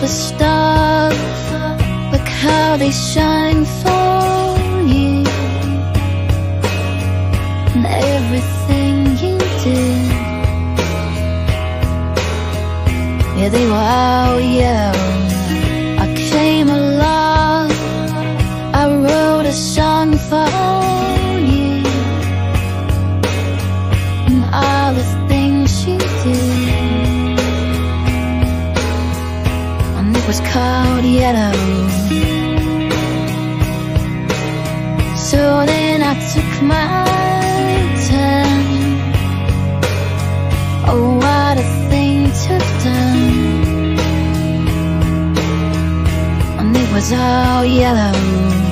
the stars, look how they shine for you. And everything you did, yeah, they were all yellow. Yellow. So then I took my turn. Oh, what a thing to have done. And it was all yellow.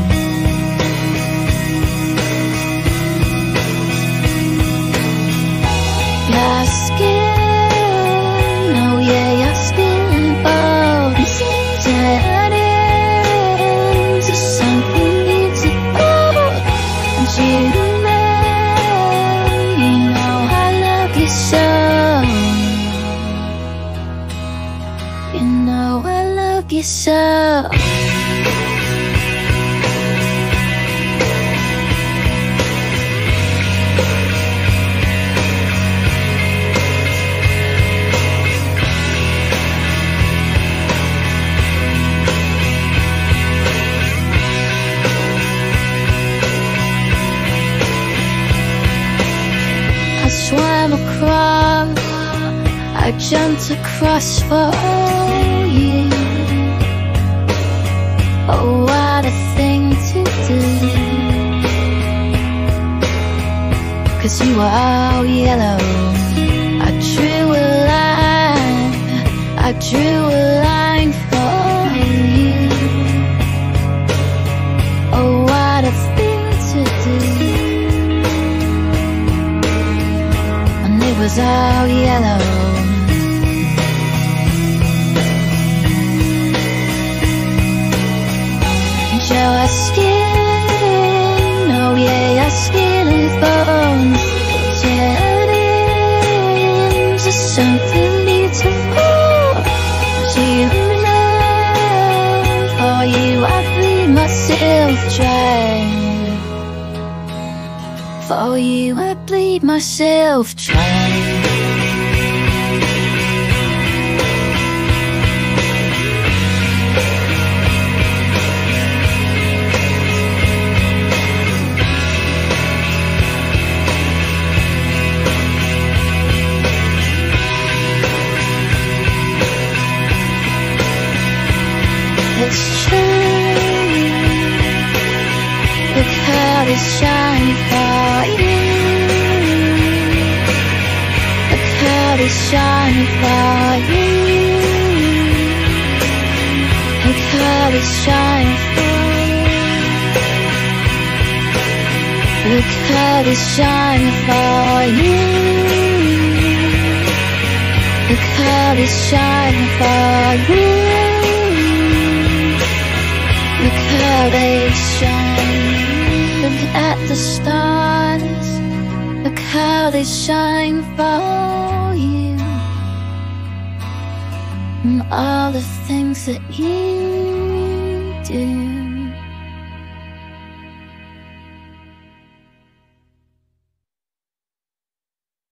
You swam across, I jumped across for you. You were all yellow. I drew a line, I drew a line for you. Oh, what a thing to do. and it was all yellow. Your skin, myself dry. For you I bleed myself dry they shine for you. Look how they shine for you. Look how shine for you. Look how they shine for you. Look how they shine for you. Look how they shine. At the stars. Look how they shine for you. And all the things that you do.